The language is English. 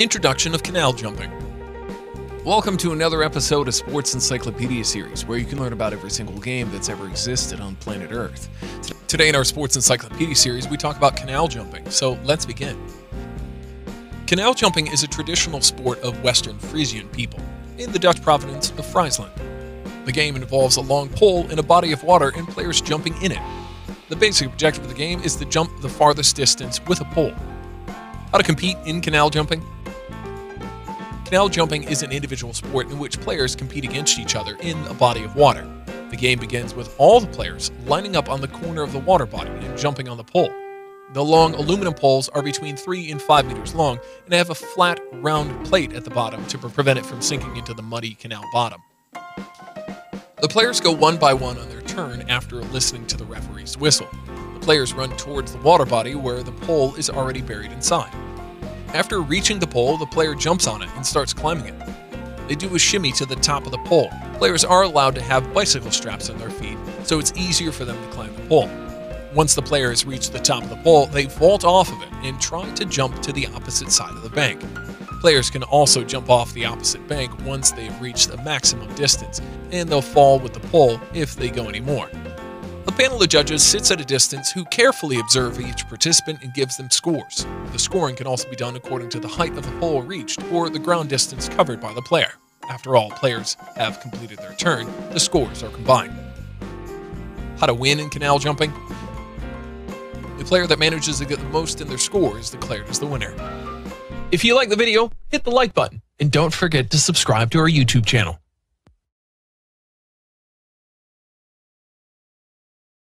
Introduction of canal jumping. Welcome to another episode of Sports Encyclopedia series, where you can learn about every single game that's ever existed on planet Earth. Today in our Sports Encyclopedia series, we talk about canal jumping, so let's begin. Canal jumping is a traditional sport of Western Frisian people in the Dutch province of Friesland. The game involves a long pole in a body of water and players jumping in it. The basic objective of the game is to jump the farthest distance with a pole. How to compete in canal jumping? Canal jumping is an individual sport in which players compete against each other in a body of water. The game begins with all the players lining up on the corner of the water body and jumping on the pole. The long aluminum poles are between 3 and 5 meters long and have a flat, round plate at the bottom to prevent it from sinking into the muddy canal bottom. The players go one by one on their turn after listening to the referee's whistle. The players run towards the water body where the pole is already buried inside. After reaching the pole, the player jumps on it and starts climbing it. They do a shimmy to the top of the pole. Players are allowed to have bicycle straps on their feet, so it's easier for them to climb the pole. Once the player has reached the top of the pole, they vault off of it and try to jump to the opposite side of the bank. Players can also jump off the opposite bank once they've reached the maximum distance, and they'll fall with the pole if they go any more. A panel of judges sits at a distance who carefully observe each participant and gives them scores. The scoring can also be done according to the height of the pole reached or the ground distance covered by the player. After all players have completed their turn, the scores are combined. How to win in canal jumping? The player that manages to get the most in their score is declared as the winner. If you like the video, hit the like button and don't forget to subscribe to our YouTube channel.